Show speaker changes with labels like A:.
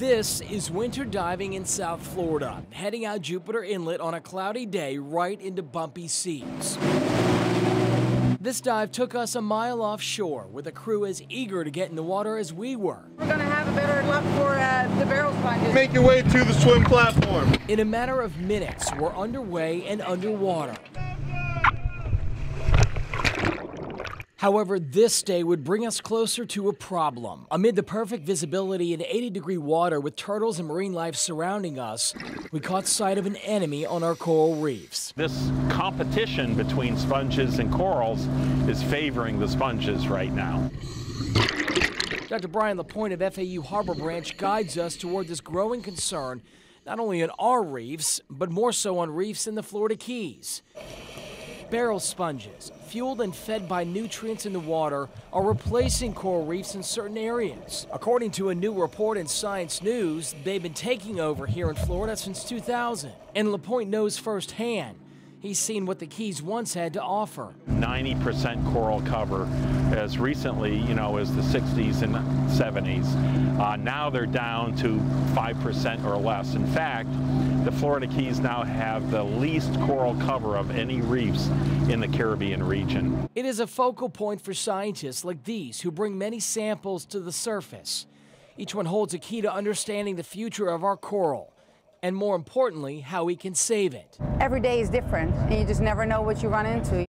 A: This is winter diving in South Florida, heading out Jupiter Inlet on a cloudy day right into bumpy seas. This dive took us a mile offshore with a crew as eager to get in the water as we were.
B: We're going to have a better luck for uh, the barrel sponges.
C: Make your way to the swim platform.
A: In a matter of minutes, we're underway and underwater. However, this day would bring us closer to a problem. Amid the perfect visibility and 80 degree water with turtles and marine life surrounding us, we caught sight of an enemy on our coral reefs.
D: This competition between sponges and corals is favoring the sponges right now.
A: Dr. Brian Lapointe of FAU Harbor Branch guides us toward this growing concern, not only on our reefs, but more so on reefs in the Florida Keys. Barrel sponges, fueled and fed by nutrients in the water, are replacing coral reefs in certain areas. According to a new report in Science News, they've been taking over here in Florida since 2000. And Lapointe knows firsthand. He's seen what the Keys once had to offer.
D: 90% coral cover as recently, you know, as the 60s and 70s. Uh, now they're down to 5% or less. In fact, the Florida Keys now have the least coral cover of any reefs in the Caribbean region.
A: It is a focal point for scientists like these who bring many samples to the surface. Each one holds a key to understanding the future of our coral and more importantly, how we can save it.
B: Every day is different, and you just never know what you run into.